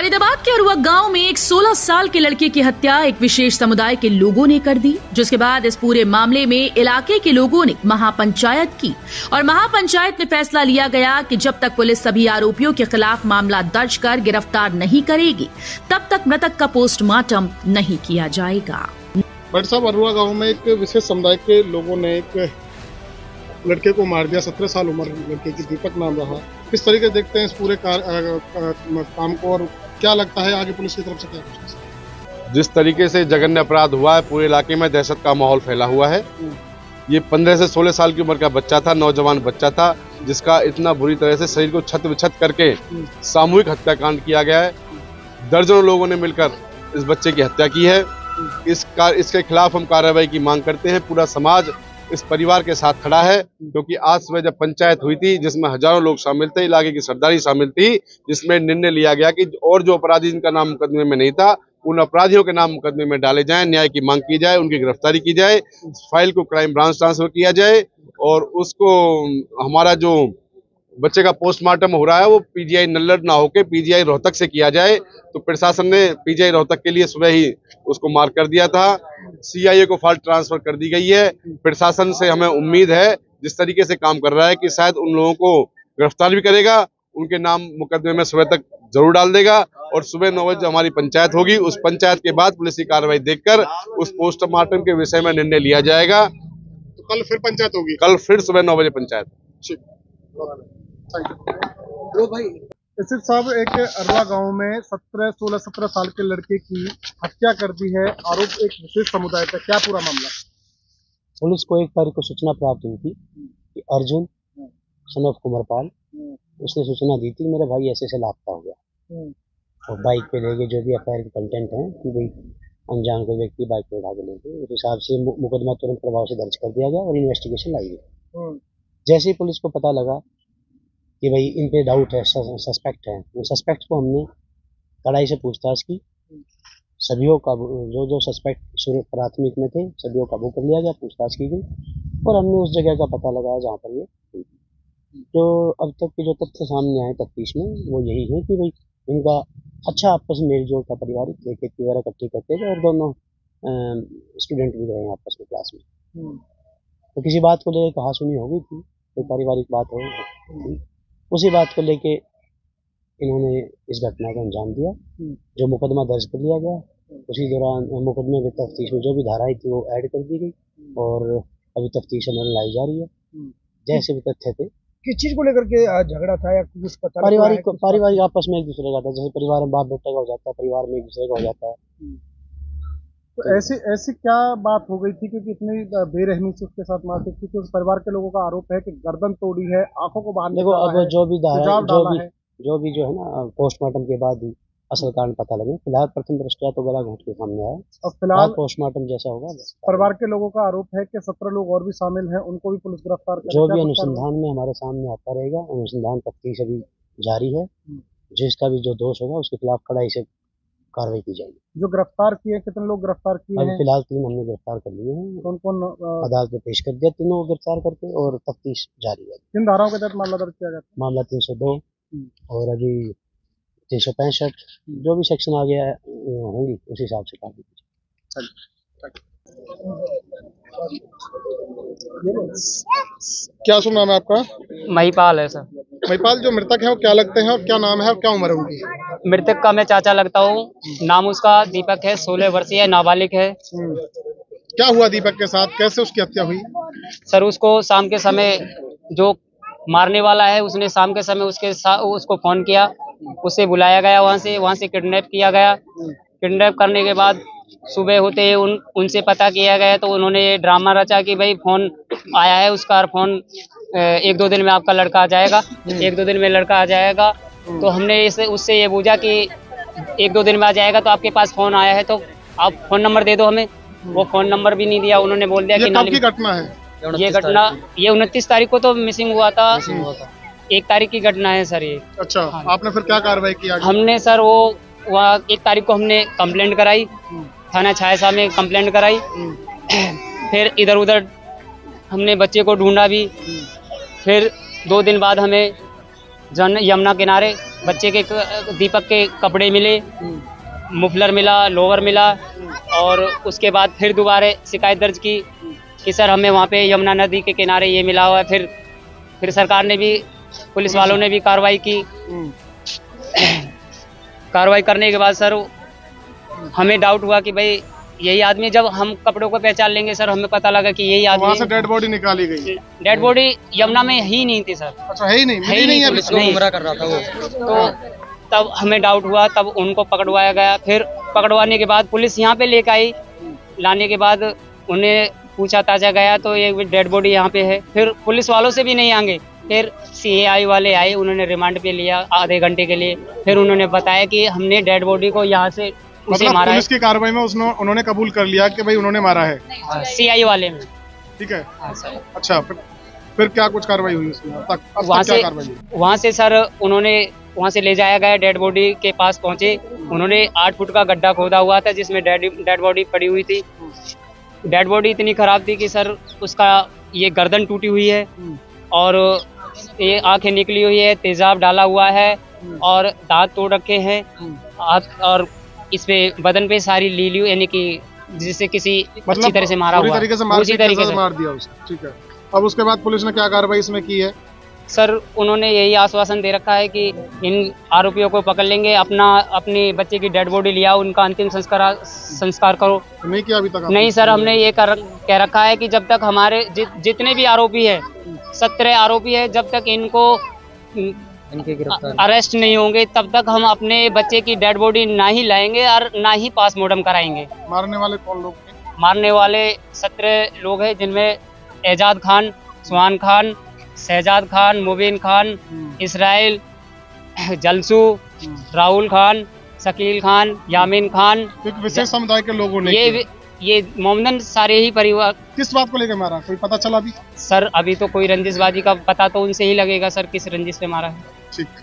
फरीदाबाद के अरुआ गाँव में एक 16 साल के लड़के की हत्या एक विशेष समुदाय के लोगों ने कर दी जिसके बाद इस पूरे मामले में इलाके के लोगों ने महापंचायत की। और महापंचायत में फैसला लिया गया कि जब तक पुलिस सभी आरोपियों के खिलाफ मामला दर्ज कर गिरफ़्तार नहीं करेगी तब तक मृतक का पोस्टमार्टम नहीं किया जाएगा। साहब अरुआ गाँव में एक विशेष समुदाय के लोगों ने एक लड़के को मार दिया सत्रह साल उम्र लड़के की दीपक नाम रहा। किस तरीके देखते हैं इस पूरे कार, आ, आ, काम को और क्या लगता है आगे पुलिस की तरफ़ से क्या कुछ जिस तरीके से जघन्य अपराध हुआ है पूरे इलाके में दहशत का माहौल फैला हुआ है। ये पंद्रह से सोलह साल की उम्र का बच्चा था नौजवान बच्चा था जिसका इतना बुरी तरह से शरीर को छत विछत करके सामूहिक हत्याकांड किया गया है। दर्जनों लोगों ने मिलकर इस बच्चे की हत्या की है। इस कार, इसके खिलाफ हम कार्रवाई की मांग करते हैं। पूरा समाज इस परिवार के साथ खड़ा है, क्योंकि आज सुबह जब पंचायत हुई थी, जिसमें हज़ारों लोग शामिल थे, इलाके की सरदारी शामिल थी, जिसमें निर्णय लिया गया कि और जो अपराधी जिनका नाम मुकदमे में नहीं था, उन अपराधियों के नाम मुकदमे में डाले जाएँ, न्याय की मांग की जाए, उनकी गिरफ्तारी की जाए, फ़ाइल को क्राइम ब्रांच ट्रांसफ़र किया जाए, और उसको हमारा जो बच्चे का पोस्टमार्टम हो रहा है वो पीजीआई नल्लर ना होकर पीजीआई रोहतक से किया जाए तो प्रशासन ने पीजीआई रोहतक के लिए सुबह ही उसको मार्क कर दिया था। सीआईए को फ़ाइल ट्रांसफ़र कर दी गई है। प्रशासन से हमें उम्मीद है जिस तरीके से काम कर रहा है कि शायद उन लोगों को गिरफ़्तार भी करेगा उनके नाम मुकदमे में सुबह तक ज़रूर डाल देगा और सुबह नौ बजे हमारी पंचायत होगी उस पंचायत के बाद पुलिस की कार्रवाई देखकर उस पोस्टमार्टम के विषय में निर्णय लिया जाएगा। तो कल फिर पंचायत होगी? कल फिर सुबह नौ बजे पंचायत। ठीक। इसित साहब एक अरवा गाँव में सत्रह सोलह सत्रह साल के लड़के की हत्या कर दी है आरोप एक विशेष समुदाय का क्या पूरा मामला? पुलिस को एक तारीख को सूचना प्राप्त हुई थी कि अर्जुन सन ऑफ़ कुमरपाल उसने सूचना दी थी मेरा भाई ऐसे से लापता हो गया। और बाइक पे ले गए जो भी एफ़ के कंटेंट हैं कि भाई अनजान कोई व्यक्ति बाइक पे उठा के ले गए। उस हिसाब से मुकदमा तुरंत प्रभाव से दर्ज कर दिया गया और इन्वेस्टिगेशन लाई गई। जैसे ही पुलिस को पता लगा कि भाई इन पे डाउट है सस्पेक्ट है। उन सस्पेक्ट को हमने कड़ाई से पूछताछ की। सभी का जो जो सस्पेक्ट शुरू प्राथमिक में थे सभी काबू कर लिया गया पूछताछ की गई। और हमने उस जगह का पता लगाया जहाँ पर ये जो अब तक के जो तथ्य सामने आए तफ्तीश में वो यही है कि भाई इनका अच्छा आपस में मेल जोल का पारिवारिक खेती वगैरह इकट्ठी करते थे और दोनों स्टूडेंट भी रहे आपस में क्लास में। हम्म। तो किसी बात को लेकर कहा सुनी होगी थी कोई पारिवारिक बात हो उसी बात को लेके इन्होंने इस घटना को अंजाम दिया हम्म। जो मुकदमा दर्ज कर लिया गया उसी दौरान मुकदमे की तफ्तीश में जो भी धाराएँ थी वो ऐड कर दी गई हम्म। और अभी तफ्तीश अमल लाई जा रही है हम्म। जैसे भी तथ्य थे किस चीज़ को लेकर के झगड़ा था या कुछ पता पारिवारिक पारिवारिक आपस में एक दूसरे का था जैसे परिवार में बाप बेटा का हो जाता है परिवार में एक दूसरे का हो जाता है तो ऐसी ऐसी क्या बात हो गई थी कि इतनी बेरहमी से उसके साथ मारपीट थी क्योंकि परिवार के लोगों का आरोप है कि गर्दन तोड़ी है आँखों को बाहर देखो अब जो भी जो भी जो भी जो है ना पोस्टमार्टम के बाद ही असल कारण पता लगे। फ़िलहाल प्रथम दृष्टिया तो गला घोट के सामने आया। और फ़िलहाल पोस्टमार्टम जैसा होगा परिवार के लोगों का आरोप है कि सत्रह लोग और भी शामिल हैं उनको भी पुलिस गिरफ़्तार जो भी अनुसंधान में हमारे सामने आता रहेगा अनुसंधान तफ्तीश अभी जारी है। हम्म। जिसका भी जो दोष होगा उसके खिलाफ कड़ाई से कार्रवाई की जाएगी। जो गिरफ़्तार किए कितने लोग गिरफ़्तार किए हैं? फ़िलहाल तीन हमने गिरफ़्तार कर लिए हैं। कौन कौन अदालत में पेश कर दिया तीनों को गिरफ़्तार करके और तफ्तीश जारी है। किन धाराओं के तहत मामला दर्ज किया जाता है मामला तीन सौ दो हम्म। और अभी तीन सौ पैंसठ हम्म। जो भी सेक्शन आ गया होंगी उस हिसाब से कार्रवाई की क्या सुना नाम है आपका? महिपाल है सर। महिपाल जो मृतक है वो क्या लगते हैं और क्या नाम है और क्या उम्र है उनकी? मृतक का मैं चाचा लगता हूँ। नाम उसका दीपक है सोलह वर्षीय नाबालिग है। क्या हुआ दीपक के साथ? कैसे उसकी हत्या हुई? सर उसको शाम के समय जो मारने वाला है उसने शाम के समय उसके साथ उसको फ़ोन किया। उसे बुलाया गया वहाँ से वहाँ से किडनैप किया गया। किडनैप करने के बाद सुबह होते ही उन उनसे पता किया गया तो उन्होंने ये ड्रामा रचा कि भाई फ़ोन आया है उसका फ़ोन एक दो दिन में आपका लड़का आ जाएगा। एक दो दिन में लड़का आ जाएगा। तो हमने इसे उससे ये पूछा कि एक दो दिन में आ जाएगा तो आपके पास फ़ोन आया है तो आप फ़ोन नंबर दे दो हमें। वो फ़ोन नंबर भी नहीं दिया उन्होंने बोल दिया कि घटना है? ये घटना ये उनतीस तारीख को तो मिसिंग हुआ था। एक तारीख की घटना है सर ये। अच्छा हाँ। आपने फिर क्या कार्रवाई किया हमने सर वो वहाँ एक तारीख को हमने कंप्लेंट कराई। थाना छाया में कंप्लेंट कराई। फिर इधर उधर हमने बच्चे को ढूंढा भी। फिर दो दिन बाद हमें जन यमुना किनारे बच्चे के दीपक के कपड़े मिले मुफलर मिला लोअर मिला और उसके बाद फिर दोबारा शिकायत दर्ज की कि सर हमें वहाँ पे यमुना नदी के किनारे ये मिला हुआ है। फिर फिर सरकार ने भी पुलिस वालों ने भी कार्रवाई की। हम्म, कार्रवाई करने के बाद सर हमें डाउट हुआ कि भाई यही आदमी जब हम कपड़ों को पहचान लेंगे सर हमें पता लगा कि यही वहाँ से आदमी डेड बॉडी निकाली गई। डेड बॉडी यमुना में ही नहीं थी सर। अच्छा है ही नहीं है ही नहीं नहीं, अभी? पुलिस कर रहा था वो। तो तब हमें डाउट हुआ तब उनको पकड़वाया गया। फिर पकड़वाने के बाद पुलिस यहाँ पे लेकर आई। लाने के बाद उन्हें पूछा ताज़ा गया तो ये डेड बॉडी यहाँ पे है। फिर पुलिस वालों से भी नहीं आएँगे फिर सीएआई वाले आए उन्होंने रिमांड पे लिया आधे घंटे के लिए। फिर उन्होंने बताया कि हमने डेड बॉडी को यहाँ से उसे मतलब मारा पुलिस की कार्रवाई में उसने उन्होंने कबूल कर लिया कि भाई उन्होंने मारा है। है सीआई वाले में। ठीक है? हाँ सर। अच्छा फिर फिर क्या कुछ कार्रवाई हुई उसमें? अब तक अब वहाँ तक क्या से कार्रवाई हुई? वहाँ से सर उन्होंने वहाँ से ले जाया गया डेड बॉडी के पास पहुँचे। उन्होंने आठ फुट का गड्ढा खोदा हुआ था जिसमें डेड डेड बॉडी पड़ी हुई थी। डेड बॉडी इतनी खराब थी कि सर उसका ये गर्दन टूटी हुई है और ये आँखें निकली हुई है तेजाब डाला हुआ है और दांत तोड़ रखे हैं। हाथ और इस पे बदन पे सारी लीलियो यानी कि जिससे किसी अच्छी तरह से मारा हुआ तरीके से मार उसी तरीके से। मार दिया उसको ठीक है। अब उसके बाद पुलिस ने क्या कार्रवाई इसमें की है? सर उन्होंने यही आश्वासन दे रखा है कि इन आरोपियों को पकड़ लेंगे। अपना अपनी बच्चे की डेड बॉडी लिया उनका अंतिम संस्कार संस्कार करो। तो नहीं किया अभी तक नहीं सर हमने ये कर कह रखा है कि जब तक हमारे जि, जितने भी आरोपी है सत्रह आरोपी है जब तक इनको अरेस्ट नहीं होंगे तब तक हम अपने बच्चे की डेड बॉडी ना ही लाएँगे और ना ही पासमोर्टम कराएँगे। मारने वाले कौन लोग थे मारने वाले सत्रह लोग हैं जिनमें एजाज खान सुहान खान शहजाद खान मुबीन खान इसराइल जलसू राहुल खान शकील खान यामीन खान। एक विशेष समुदाय के लोगों ने ये ये मोमदन सारे ही परिवार किस बात को लेकर मारा? कोई पता चला अभी सर अभी तो कोई रंजिशबाजी का पता तो उनसे ही लगेगा सर किस रंजिश से मारा है। ठीक